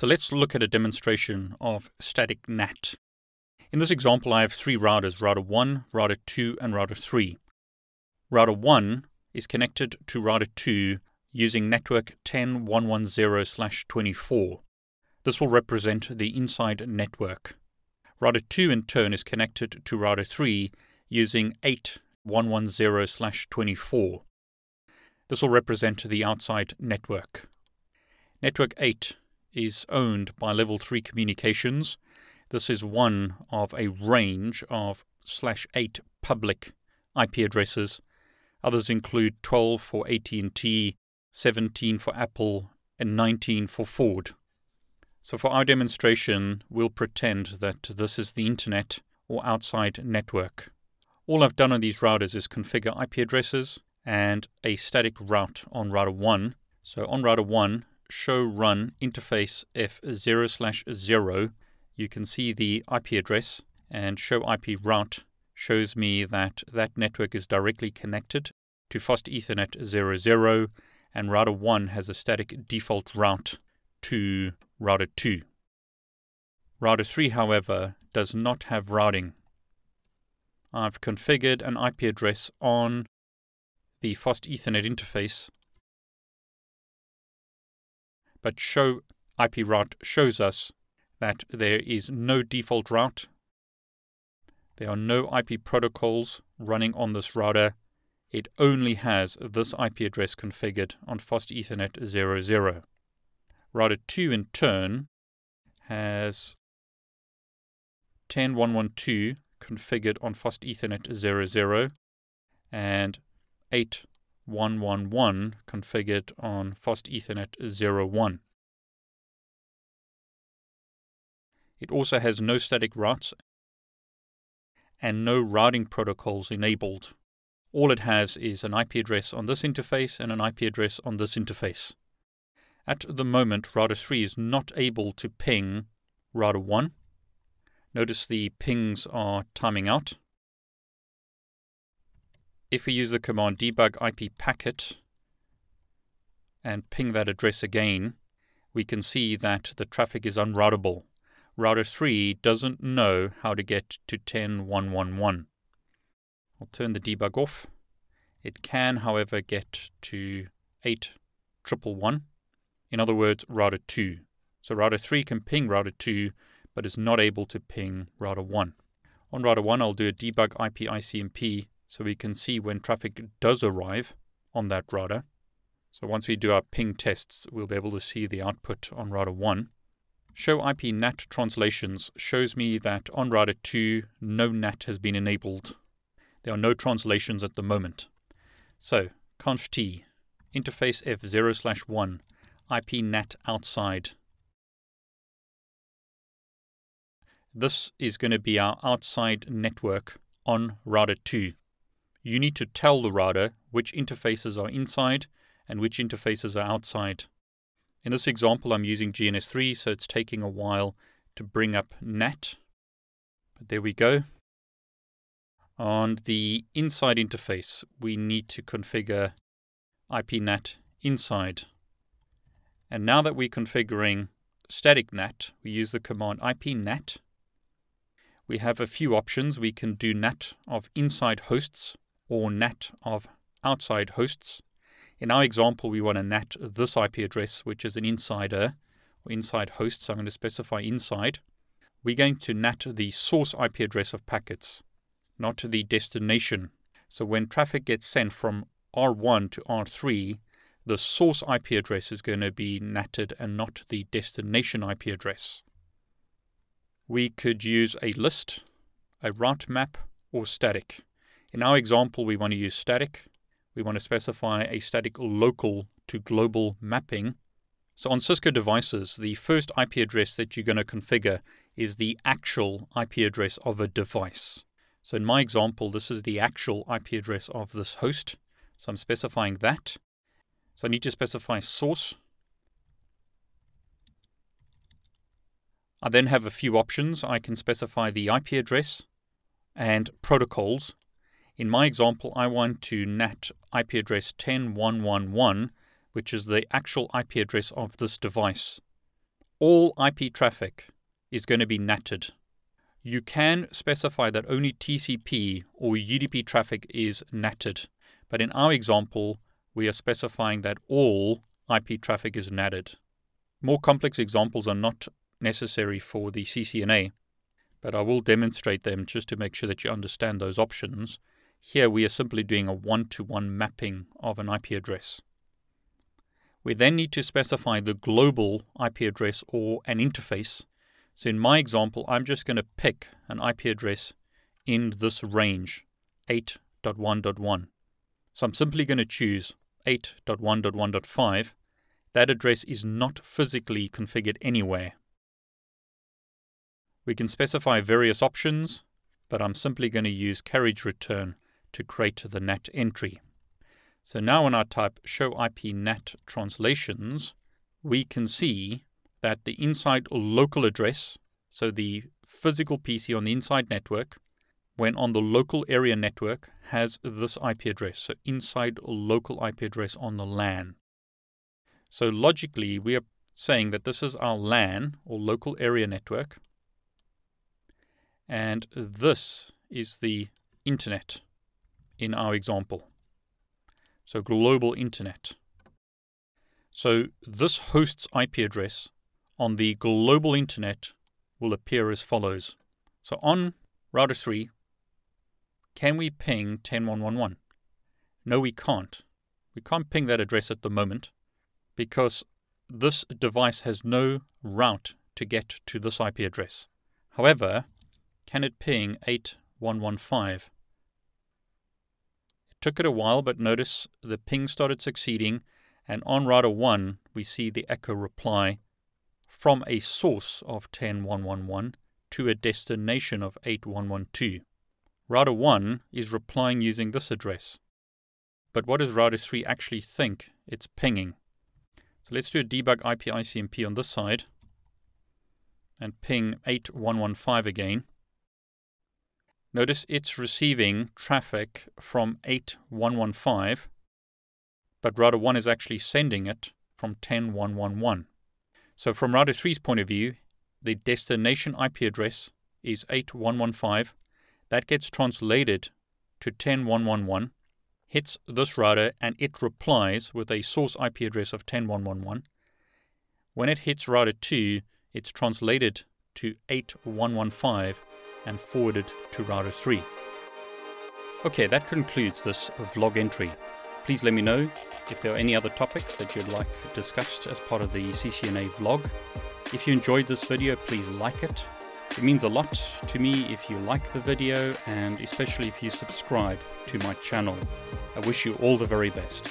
So let's look at a demonstration of static NAT. In this example, I have three routers, router 1, router 2, and router 3. Router 1 is connected to router 2 using network 10110/24. This will represent the inside network. Router 2 in turn is connected to router 3 using 8110/24. This will represent the outside network. Network 8 is owned by Level 3 Communications. This is one of a range of slash 8 public IP addresses. Others include 12 for AT&T, 17 for Apple, and 19 for Ford. So for our demonstration, we'll pretend that this is the internet or outside network. All I've done on these routers is configure IP addresses and a static route on router 1. So on router 1, show run interface f0 slash 0, you can see the IP address and show IP route shows me that that network is directly connected to fast Ethernet 00 and router 1 has a static default route to router 2. Router 3, however, does not have routing. I've configured an IP address on the fast Ethernet interface, but show IP route shows us that there is no default route. There are no IP protocols running on this router. It only has this IP address configured on Fast Ethernet 00. Router 2 in turn has 10112 configured on Fast Ethernet 00 and 8111 configured on fast Ethernet 01. It also has no static routes and no routing protocols enabled. All it has is an IP address on this interface and an IP address on this interface. At the moment, router 3 is not able to ping router 1. Notice the pings are timing out. If we use the command debug IP packet and ping that address again, we can see that the traffic is unroutable. Router 3 doesn't know how to get to 10111. I'll turn the debug off. It can, however, get to 8111. In other words, router 2. So router 3 can ping router 2, but is not able to ping router 1. On router 1, I'll do a debug IP ICMP so we can see when traffic does arrive on that router. So once we do our ping tests, we'll be able to see the output on router 1. Show IP NAT translations shows me that on router 2, no NAT has been enabled. There are no translations at the moment. So, conft interface f0 slash 1, IP NAT outside. This is going to be our outside network on router 2 you need to tell the router which interfaces are inside and which interfaces are outside. In this example, I'm using GNS3, so it's taking a while to bring up NAT. But there we go. On the inside interface, we need to configure IPNAT inside. And now that we're configuring static NAT, we use the command IPNAT. We have a few options. We can do NAT of inside hosts, or NAT of outside hosts. In our example, we want to NAT this IP address, which is an insider or inside host, so I'm going to specify inside. We're going to NAT the source IP address of packets, not the destination. So when traffic gets sent from R1 to R3, the source IP address is going to be NATed and not the destination IP address. We could use a list, a route map, or static. In our example, we want to use static. We want to specify a static local to global mapping. So on Cisco devices, the first IP address that you're going to configure is the actual IP address of a device. So in my example, this is the actual IP address of this host. So I'm specifying that. So I need to specify source. I then have a few options. I can specify the IP address and protocols in my example, I want to NAT IP address 10111, which is the actual IP address of this device all IP traffic is going to be natted. You can specify that only TCP or UDP traffic is natted, but in our example, we are specifying that all IP traffic is natted. More complex examples are not necessary for the CCNA, but I will demonstrate them just to make sure that you understand those options. Here we are simply doing a one-to-one -one mapping of an IP address. We then need to specify the global IP address or an interface. So in my example, I'm just going to pick an IP address in this range, 8.1.1. So I'm simply going to choose 8.1.1.5. That address is not physically configured anywhere. We can specify various options, but I'm simply going to use carriage return to create the NAT entry. So now when I type show IP NAT translations, we can see that the inside local address, so the physical PC on the inside network, when on the local area network, has this IP address, so inside local IP address on the LAN. So logically, we are saying that this is our LAN, or local area network, and this is the internet in our example. So global internet. So this host's IP address on the global internet will appear as follows. So on router 3, can we ping 10111? No, we can't. We can't ping that address at the moment because this device has no route to get to this IP address. However, can it ping 8115? Took it a while, but notice the ping started succeeding, and on router 1, we see the echo reply from a source of 10111 to a destination of 8112. Router 1 is replying using this address. But what does router 3 actually think it's pinging? So let's do a debug IP ICMP on this side and ping 8115 again. Notice it's receiving traffic from 8115, but router 1 is actually sending it from 10111. So from router 3's point of view, the destination IP address is 8115. That gets translated to 10111, hits this router, and it replies with a source IP address of 10111. When it hits router 2, it's translated to 8115 and forwarded to router 3. Okay, that concludes this vlog entry. Please let me know if there are any other topics that you'd like discussed as part of the CCNA vlog. If you enjoyed this video, please like it. It means a lot to me if you like the video and especially if you subscribe to my channel. I wish you all the very best.